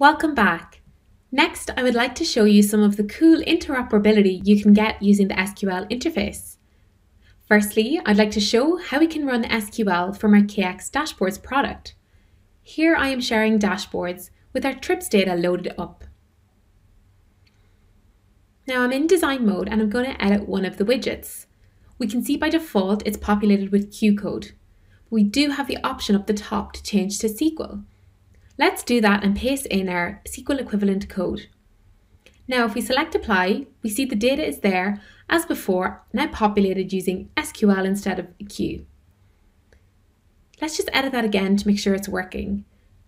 Welcome back. Next, I would like to show you some of the cool interoperability you can get using the SQL interface. Firstly, I'd like to show how we can run SQL from our KX Dashboards product. Here I am sharing dashboards with our trips data loaded up. Now I'm in design mode and I'm going to edit one of the widgets. We can see by default it's populated with Q code. We do have the option up the top to change to SQL. Let's do that and paste in our SQL equivalent code. Now if we select apply, we see the data is there as before, now populated using SQL instead of Q. Let's just edit that again to make sure it's working.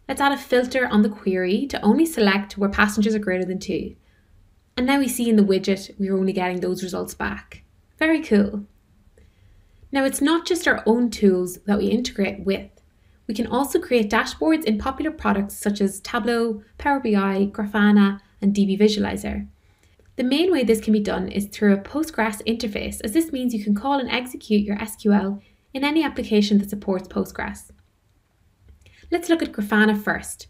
Let's add a filter on the query to only select where passengers are greater than 2. And now we see in the widget we're only getting those results back. Very cool. Now it's not just our own tools that we integrate with. We can also create dashboards in popular products such as Tableau, Power BI, Grafana, and DB Visualizer. The main way this can be done is through a Postgres interface, as this means you can call and execute your SQL in any application that supports Postgres. Let's look at Grafana first.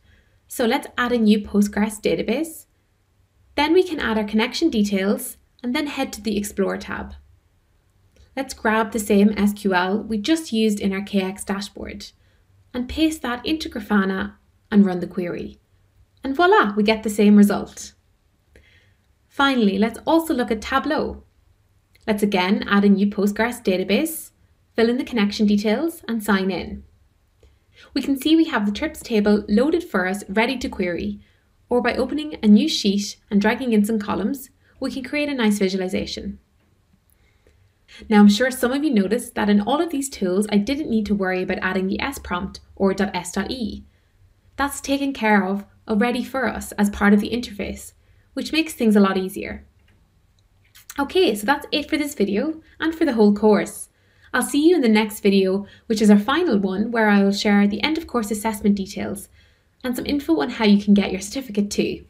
So let's add a new Postgres database. Then we can add our connection details and then head to the Explore tab. Let's grab the same SQL we just used in our KX dashboard and paste that into Grafana and run the query. And voila, we get the same result. Finally, let's also look at Tableau. Let's again add a new Postgres database, fill in the connection details and sign in. We can see we have the trips table loaded for us ready to query, or by opening a new sheet and dragging in some columns, we can create a nice visualization. Now I'm sure some of you noticed that in all of these tools I didn't need to worry about adding the S prompt or .s.e. That's taken care of already for us as part of the interface, which makes things a lot easier. Okay, so that's it for this video and for the whole course. I'll see you in the next video, which is our final one, where I will share the end of course assessment details and some info on how you can get your certificate too.